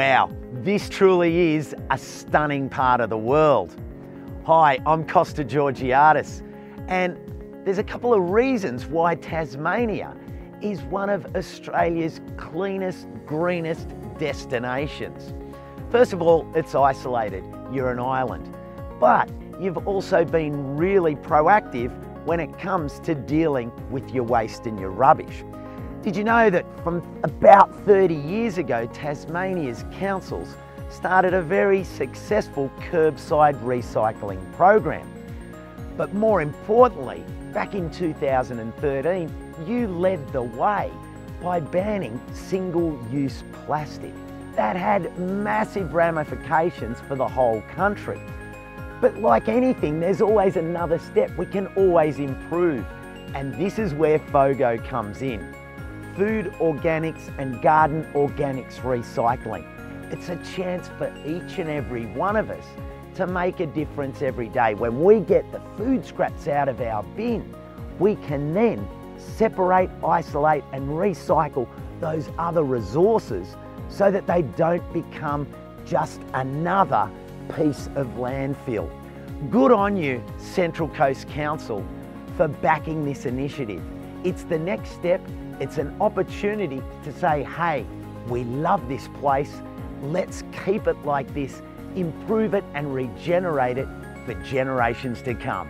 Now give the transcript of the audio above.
Wow, this truly is a stunning part of the world. Hi, I'm Costa Georgiadis, and there's a couple of reasons why Tasmania is one of Australia's cleanest, greenest destinations. First of all, it's isolated, you're an island, but you've also been really proactive when it comes to dealing with your waste and your rubbish. Did you know that from about 30 years ago, Tasmania's councils started a very successful curbside recycling program? But more importantly, back in 2013, you led the way by banning single-use plastic. That had massive ramifications for the whole country. But like anything, there's always another step. We can always improve. And this is where FOGO comes in food organics and garden organics recycling. It's a chance for each and every one of us to make a difference every day. When we get the food scraps out of our bin, we can then separate, isolate and recycle those other resources so that they don't become just another piece of landfill. Good on you, Central Coast Council, for backing this initiative. It's the next step it's an opportunity to say, hey, we love this place. Let's keep it like this, improve it and regenerate it for generations to come.